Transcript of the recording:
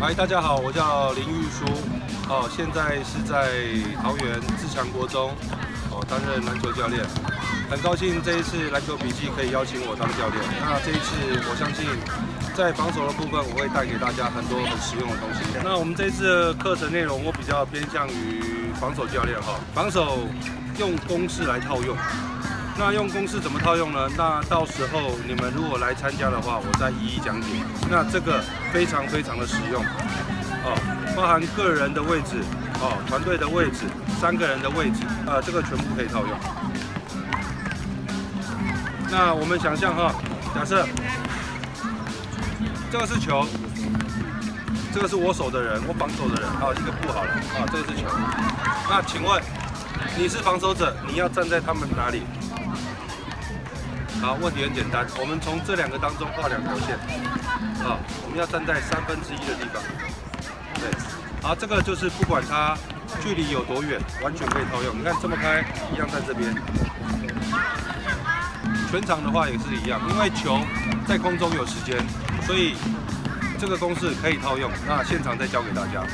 嗨大家好，我叫林玉书，哦，现在是在桃园自强国中，哦，担任篮球教练。很高兴这一次篮球笔记可以邀请我当教练。那这一次我相信在防守的部分，我会带给大家很多很实用的东西。那我们这次的课程内容，我比较偏向于防守教练哈，防守用公式来套用。那用公式怎么套用呢？那到时候你们如果来参加的话，我再一一讲解。那这个非常非常的实用哦，包含个人的位置哦，团队的位置，三个人的位置，呃，这个全部可以套用。那我们想象哈，假设这个是球，这个是我守的人，我防守的人，好，一个布好了，啊，这个是球。那请问你是防守者，你要站在他们哪里？好，问题很简单，我们从这两个当中画两条线，啊，我们要站在三分之一的地方，对，好，这个就是不管它距离有多远，完全可以套用。你看这么开，一样在这边，全场的话也是一样，因为球在空中有时间，所以这个公式可以套用。那现场再教给大家。